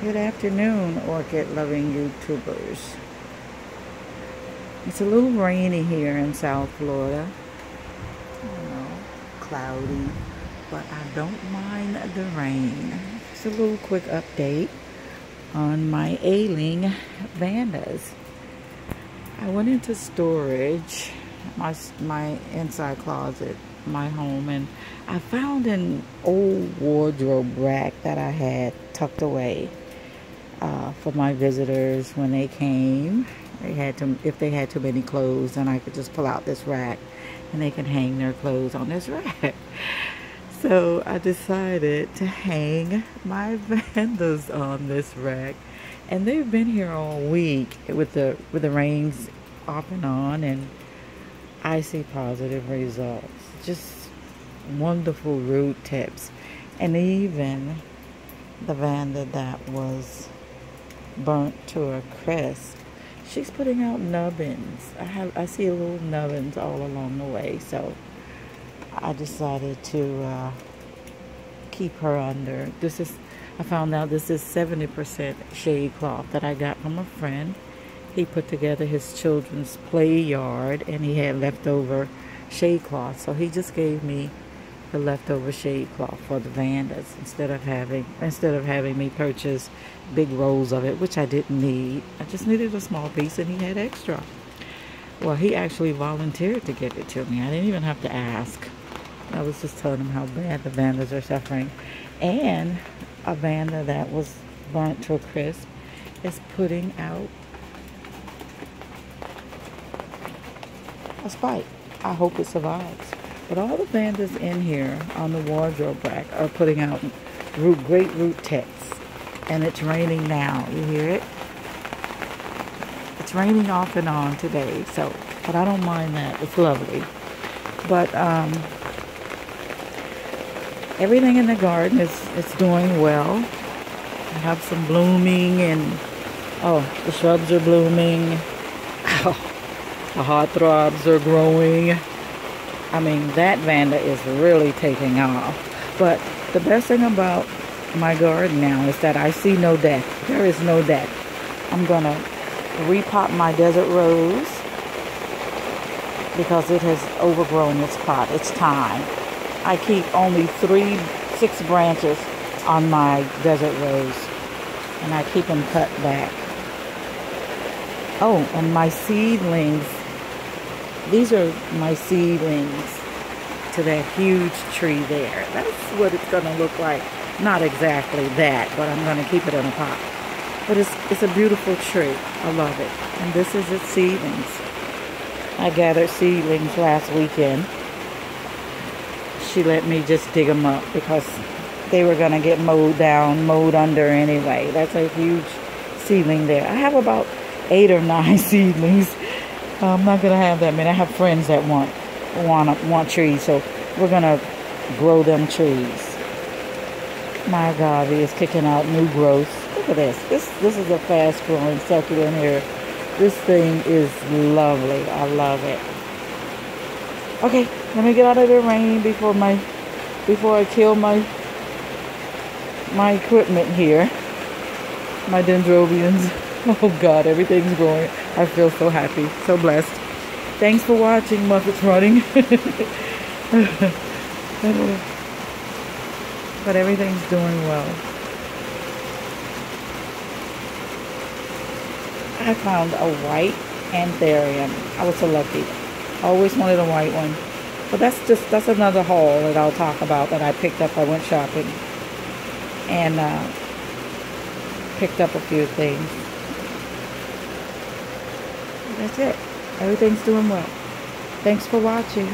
Good afternoon, orchid loving YouTubers. It's a little rainy here in South Florida. You know, cloudy, but I don't mind the rain. Just a little quick update on my ailing vandas. I went into storage, my, my inside closet, my home, and I found an old wardrobe rack that I had tucked away uh, for my visitors when they came. They had to, if they had too many clothes, then I could just pull out this rack and they can hang their clothes on this rack. So I decided to hang my vandas on this rack. And they've been here all week with the with the rains off and on and I see positive results. Just wonderful root tips. And even the vanda that was burnt to a crisp. She's putting out nubbins. I have I see a little nubbins all along the way, so I decided to uh, keep her under. This is I found out this is 70% shade cloth that I got from a friend. He put together his children's play yard and he had leftover shade cloth, so he just gave me the leftover shade cloth for the vandas instead of having instead of having me purchase big rolls of it, which I didn't need. I just needed a small piece and he had extra. Well, he actually volunteered to give it to me. I didn't even have to ask. I was just telling him how bad the vandas are suffering. And a vanda that was burnt to a crisp is putting out a spike. I hope it survives. But all the vandas in here on the wardrobe rack are putting out root, great root tips. And it's raining now. You hear it? It's raining off and on today. So, but I don't mind that. It's lovely. But um, everything in the garden is, is doing well. I have some blooming and oh, the shrubs are blooming. Oh, the hot heartthrobs are growing. I mean, that Vanda is really taking off. But the best thing about my garden now is that I see no death. There is no death. I'm going to repot my desert rose because it has overgrown its pot. It's time. I keep only three, six branches on my desert rose and I keep them cut back. Oh, and my seedlings these are my seedlings to that huge tree there. That's what it's going to look like. Not exactly that, but I'm going to keep it in a pot. But it's, it's a beautiful tree. I love it. And this is its seedlings. I gathered seedlings last weekend. She let me just dig them up because they were going to get mowed down, mowed under anyway. That's a huge seedling there. I have about eight or nine seedlings Uh, I'm not gonna have that many. I have friends that want want want trees, so we're gonna grow them trees. My God, is kicking out new growth. Look at this. This this is a fast growing succulent here. This thing is lovely. I love it. Okay, let me get out of the rain before my before I kill my my equipment here. My dendrobiums. Oh God, everything's growing. I feel so happy, so blessed. Thanks for watching Muppets Running. but everything's doing well. I found a white anthurium. I was so lucky. I always wanted a white one. But that's just, that's another haul that I'll talk about that I picked up. I went shopping and uh, picked up a few things that's it. Everything's doing well. Thanks for watching.